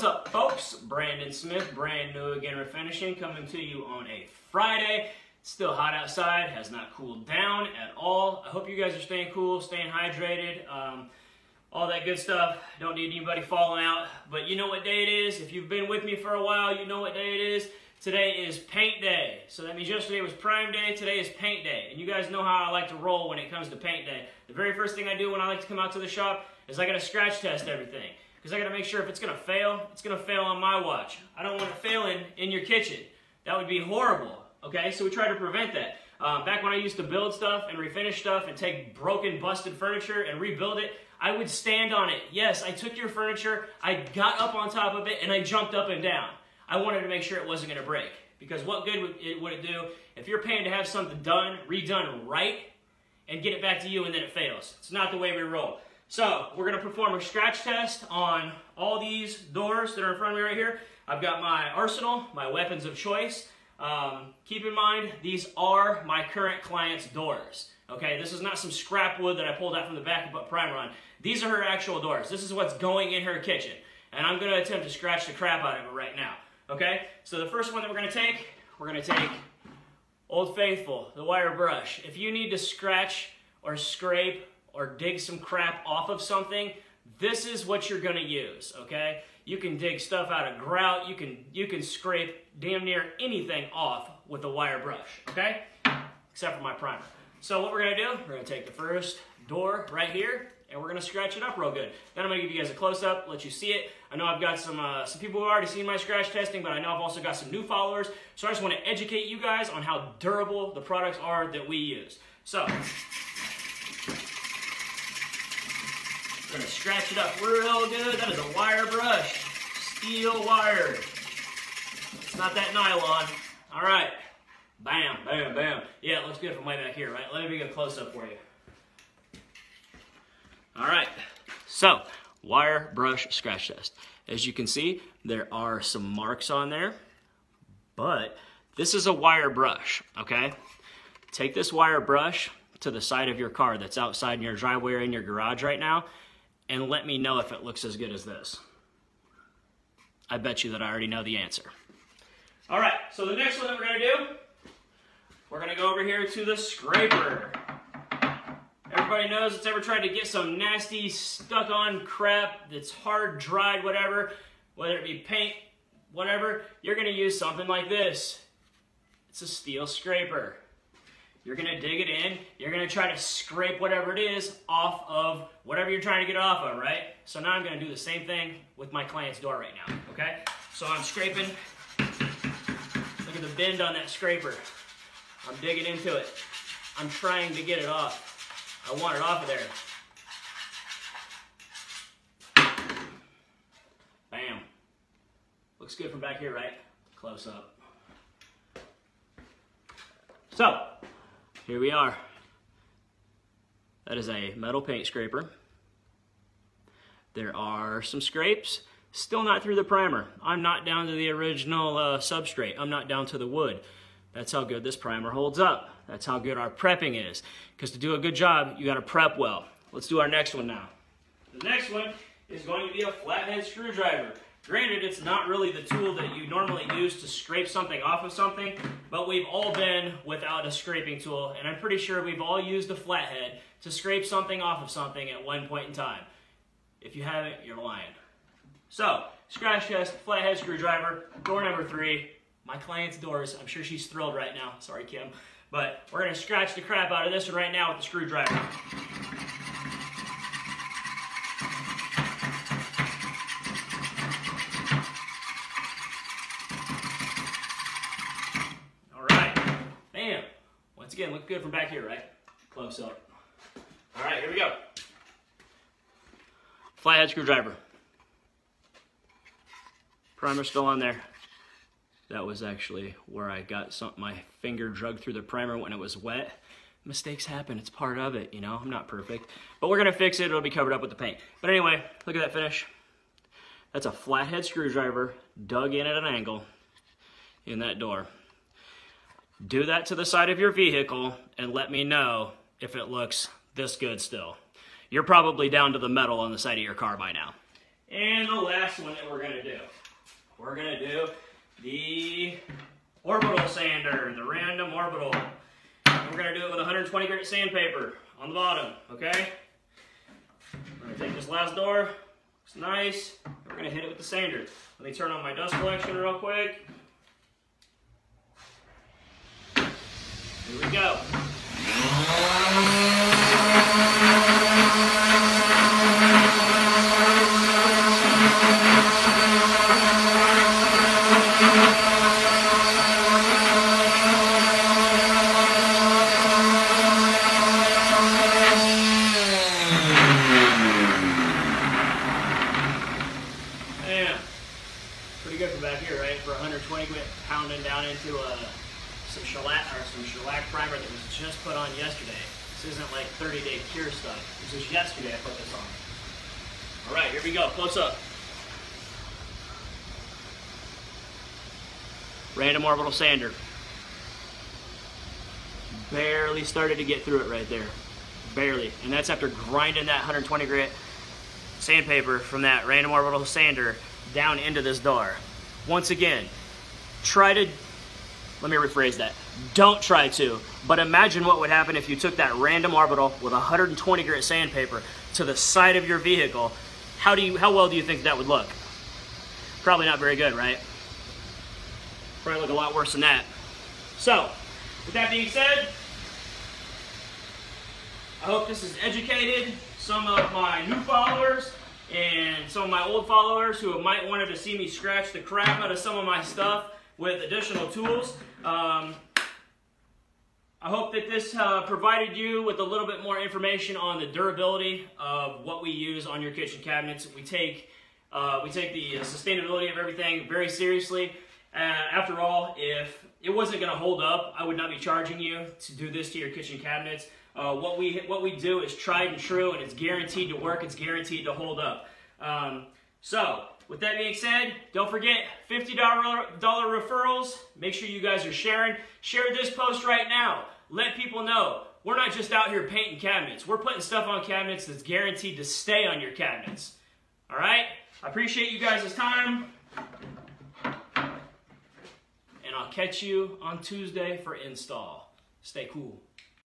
What's up, folks? Brandon Smith, brand new again refinishing, coming to you on a Friday. Still hot outside, has not cooled down at all. I hope you guys are staying cool, staying hydrated, um, all that good stuff. Don't need anybody falling out, but you know what day it is. If you've been with me for a while, you know what day it is. Today is paint day. So that means yesterday was prime day, today is paint day. And you guys know how I like to roll when it comes to paint day. The very first thing I do when I like to come out to the shop is I gotta scratch test everything. Because I gotta make sure if it's gonna fail, it's gonna fail on my watch. I don't want it failing in your kitchen. That would be horrible, okay? So we try to prevent that. Um, back when I used to build stuff and refinish stuff and take broken, busted furniture and rebuild it, I would stand on it. Yes, I took your furniture, I got up on top of it, and I jumped up and down. I wanted to make sure it wasn't going to break. Because what good would it, would it do if you're paying to have something done, redone right, and get it back to you and then it fails? It's not the way we roll. So we're to perform a scratch test on all these doors that are in front of me right here. I've got my arsenal, my weapons of choice. Um, keep in mind, these are my current client's doors. Okay, this is not some scrap wood that I pulled out from the back put primer on. These are her actual doors. This is what's going in her kitchen. And I'm to attempt to scratch the crap out of it right now. Okay, so the first one that we're to take, we're to take Old Faithful, the wire brush. If you need to scratch or scrape or dig some crap off of something, this is what you're to use, okay? You can dig stuff out of grout, you can, you can scrape damn near anything off with a wire brush, okay? Except for my primer. So what we're to do, we're to take the first door right here, and we're gonna scratch it up real good. Then I'm gonna give you guys a close-up, let you see it. I know I've got some uh, some people who have already seen my scratch testing, but I know I've also got some new followers. So I just wanna educate you guys on how durable the products are that we use. So, we're gonna scratch it up real good. That is a wire brush, steel wire. It's not that nylon. All right, bam, bam, bam. Yeah, it looks good from way back here, right? Let me get a close-up for you. All right, so wire brush scratch test. As you can see, there are some marks on there, but this is a wire brush, okay? Take this wire brush to the side of your car that's outside in your driveway or in your garage right now, and let me know if it looks as good as this. I bet you that I already know the answer. All right, so the next one that we're gonna do, we're gonna go over here to the scraper. Everybody knows it's ever tried to get some nasty stuck on crap that's hard, dried, whatever, whether it be paint, whatever, you're gonna use something like this. It's a steel scraper. You're gonna dig it in, you're gonna try to scrape whatever it is off of whatever you're trying to get off of, right? So now I'm gonna do the same thing with my client's door right now, okay? So I'm scraping, look at the bend on that scraper. I'm digging into it. I'm trying to get it off. I want it off of there. Bam. Looks good from back here, right? Close up. So, here we are. That is a metal paint scraper. There are some scrapes, still not through the primer. I'm not down to the original uh, substrate. I'm not down to the wood. That's how good this primer holds up. That's how good our prepping is. Because to do a good job, you gotta prep well. Let's do our next one now. The next one is going to be a flathead screwdriver. Granted, it's not really the tool that you normally use to scrape something off of something, but we've all been without a scraping tool, and I'm pretty sure we've all used a flathead to scrape something off of something at one point in time. If you haven't, you're lying. So, scratch test, flathead screwdriver, door number three, my client's doors. I'm sure she's thrilled right now. Sorry, Kim. But we're to scratch the crap out of this one right now with the screwdriver. All right. Bam. Once again, look good from back here, right? Close up. All right, here we go. Flathead screwdriver. Primer still on there. That was actually where I got some, my finger drug through the primer when it was wet. Mistakes happen, it's part of it, you know, I'm not perfect. But we're gonna fix it, it'll be covered up with the paint. But anyway, look at that finish. That's a flathead screwdriver dug in at an angle in that door. Do that to the side of your vehicle and let me know if it looks this good still. You're probably down to the metal on the side of your car by now. And the last one that we're gonna do, we're gonna do the orbital sander, the random orbital. And we're gonna do it with 120 grit sandpaper on the bottom, okay? We're gonna take this last door, looks nice. We're gonna hit it with the sander. Let me turn on my dust collection real quick. Here we go. Pretty good for back here, right? For 120 grit pounding down into uh, some shellac or some shellac primer that was just put on yesterday. This isn't like 30 day cure stuff. This is yesterday I put this on. All right, here we go. Close up. Random orbital sander. Barely started to get through it right there. Barely. And that's after grinding that 120 grit sandpaper from that random orbital sander down into this door. Once again, try to, let me rephrase that. Don't try to, but imagine what would happen if you took that random orbital with 120 grit sandpaper to the side of your vehicle. How do you, how well do you think that would look? Probably not very good, right? Probably look a lot worse than that. So, with that being said, I hope this has educated some of my new followers and some of my old followers who might wanted to see me scratch the crap out of some of my stuff with additional tools. Um, I hope that this uh, provided you with a little bit more information on the durability of what we use on your kitchen cabinets. We take uh, we take the sustainability of everything very seriously. Uh, after all, if it wasn't going to hold up, I would not be charging you to do this to your kitchen cabinets. Uh, what we what we do is tried and true, and it's guaranteed to work. It's guaranteed to hold up. Um, so, with that being said, don't forget $50 referrals. Make sure you guys are sharing. Share this post right now. Let people know we're not just out here painting cabinets. We're putting stuff on cabinets that's guaranteed to stay on your cabinets. All right? I appreciate you guys' time. And I'll catch you on Tuesday for install. Stay cool.